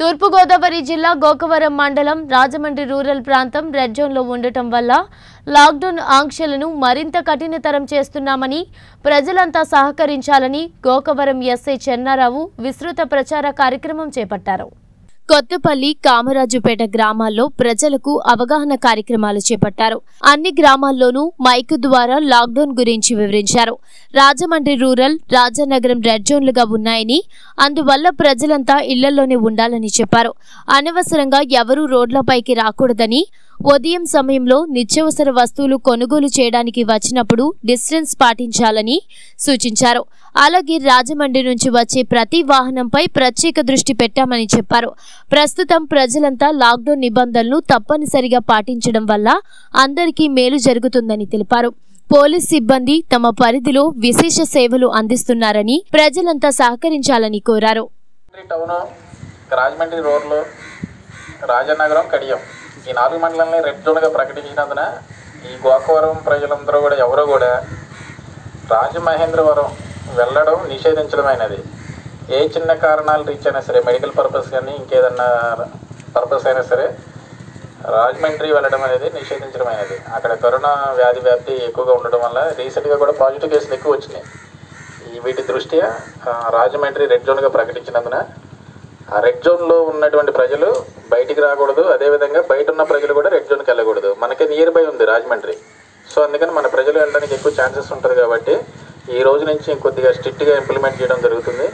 తూర్పుగోదావరి జిల్లా గోకవరం మండలం రాజమండ్రి రూరల్ ప్రాంతం రెడ్ జోన్లో ఉండటం వల్ల లాక్డౌన్ ఆంక్షలను మరింత కఠినతరం చేస్తున్నామని ప్రజలంతా సహకరించాలని గోకవరం ఎస్ఐ చెన్నారావు విస్తృత ప్రచార కార్యక్రమం చేపట్టారు. కొత్తపల్లి కామరాజుపేట గ్రామాల్లో ప్రజలకు అవగాహన కార్యక్రమాలు చేపట్టారు. అన్ని గ్రామాల్లోనూ మైక్ ద్వారా లాక్డౌన్ గురించి వివరించారు. రాజమండ్రి రూరల్ రాజానగరం రెడ్ జోన్లుగా ఉన్నాయని అందువల్ల ప్రజలంతా ఇళ్ళలోనే ఉండాలని చెప్పారు. అనవసరంగా ఎవరూ రోడ్లపైకి రాకూడదని ఉదయం సమయంలో నిత్యావసర వస్తువులు కొనుగోలు చేయడానికి వచ్చినప్పుడు డిస్టెన్స్ పాటించాలని సూచించారు. అలాగే రాజమండ్రి నుంచి వచ్చే ప్రతి వాహనంపై ప్రత్యేక దృష్టి పెట్టామని చెప్పారు. ప్రస్తుతం ప్రజలంతా లాక్డౌన్ నిబంధనలు తప్పనిసరిగా పాటించడం వల్ల అందరికీ మేలు జరుగుతుందని తెలిపారు. పోలీస్ సిబ్బంది తమ పరిధిలో విశేష సేవలు అందిస్తున్నారని ప్రజలంతా సహకరించాలని కోరారు. రాజమండ్రి రాజనగరం కడియం. ఈ నాలుగు మండలాన్ని రెడ్ జోన్గా ప్రకటించినందున ఈ గోకవరం ప్రజలందరూ కూడా ఎవరో కూడా రాజమహేంద్రవరం వెళ్ళడం నిషేధించడమైనది. ఏ చిన్న కారణాలు రీచ్ అయినా సరే మెడికల్ పర్పస్ కానీ ఇంకేదన్నా పర్పస్ అయినా సరే రాజమండ్రి వెళ్ళడం అనేది నిషేధించడమైనది. అక్కడ కరోనా వ్యాధి వ్యాప్తి ఎక్కువగా ఉండడం వల్ల రీసెంట్గా కూడా పాజిటివ్ కేసులు ఎక్కువ వచ్చినాయి. వీటి దృష్ట్యా రాజమండ్రి రెడ్ జోన్గా ప్రకటించినందున ఆ రెడ్ జోన్లో ఉన్నటువంటి ప్రజలు బయటికి రాకూడదు. అదేవిధంగా బయట ఉన్న ప్రజలు కూడా రెడ్ జోన్కి వెళ్ళకూడదు. మనకి నియర్ బై ఉంది రాజమండ్రి. సో అందుకని మన ప్రజలు వెళ్ళడానికి ఎక్కువ ఛాన్సెస్ ఉంటుంది కాబట్టి ఈ రోజు నుంచి కొద్దిగా స్ట్రిక్ట్గా ఇంప్లిమెంట్ చేయడం జరుగుతుంది.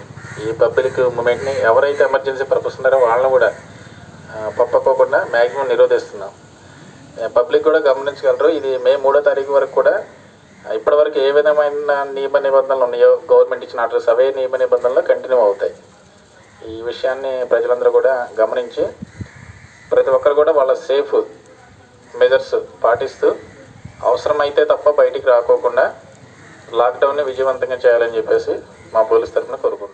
ఈ పబ్లిక్ మూమెంట్ని ఎవరైతే ఎమర్జెన్సీ పర్పస్ ఉన్నారో వాళ్ళని కూడా పప్పకోకుండా మ్యాక్సిమం నిరోధిస్తున్నాం. పబ్లిక్ కూడా గమనించగలరు. ఇది మే మూడో తారీఖు వరకు కూడా ఇప్పటివరకు ఏ విధమైన నియమ నిబంధనలు ఉన్నాయో గవర్నమెంట్ ఇచ్చిన ఆర్డర్స్ అవే నియమ నిబంధనలు కంటిన్యూ అవుతాయి. ఈ విషయాన్ని ప్రజలందరూ కూడా గమనించి ప్రతి ఒక్కరు కూడా వాళ్ళ సేఫ్ మెజర్స్ పాటిస్తూ అవసరమైతే తప్ప బయటికి రాకోకుండా లాక్డౌన్ని విజయవంతంగా చేయాలని చెప్పేసి మా పోలీస్ తరఫున కోరుకుంటున్నాం.